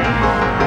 Thank you.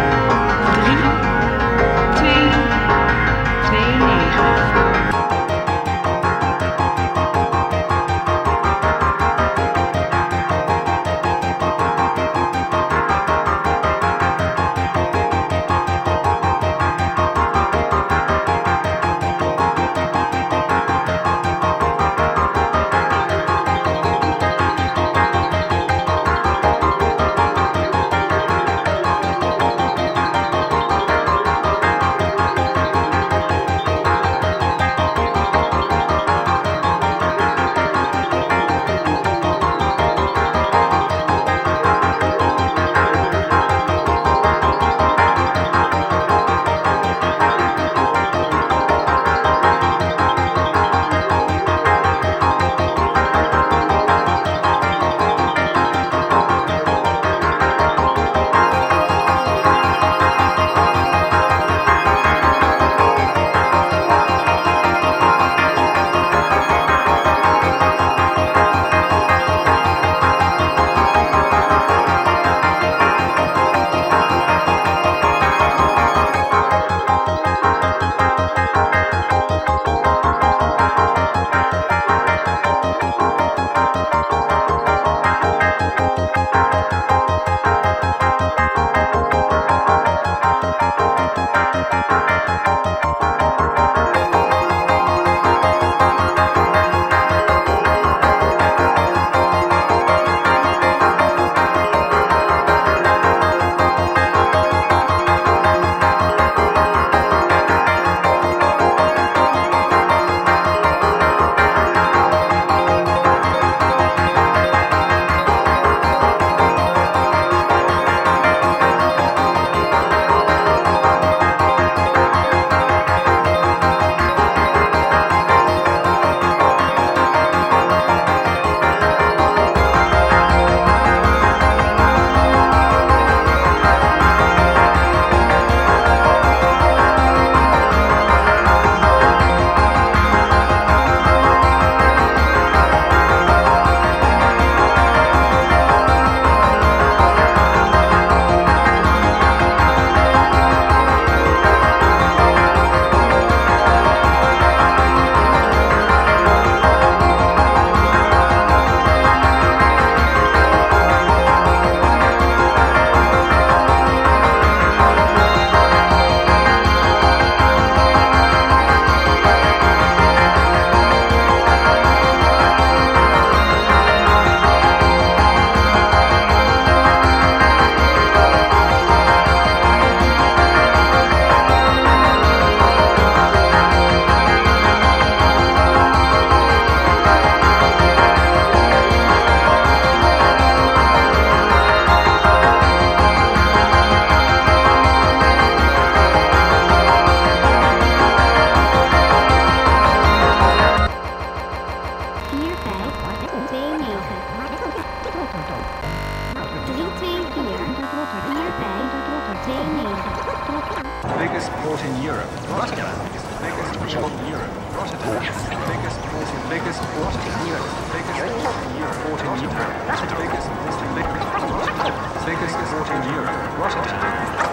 biggest port in Europe. Rotterdam is the biggest port in Europe. Rotterdam is the biggest port in biggest port in Europe. Biggest port in Europe. Port in Europe. Biggest port in Europe. Rotterdam. Biggest port in Europe. Rotterdam.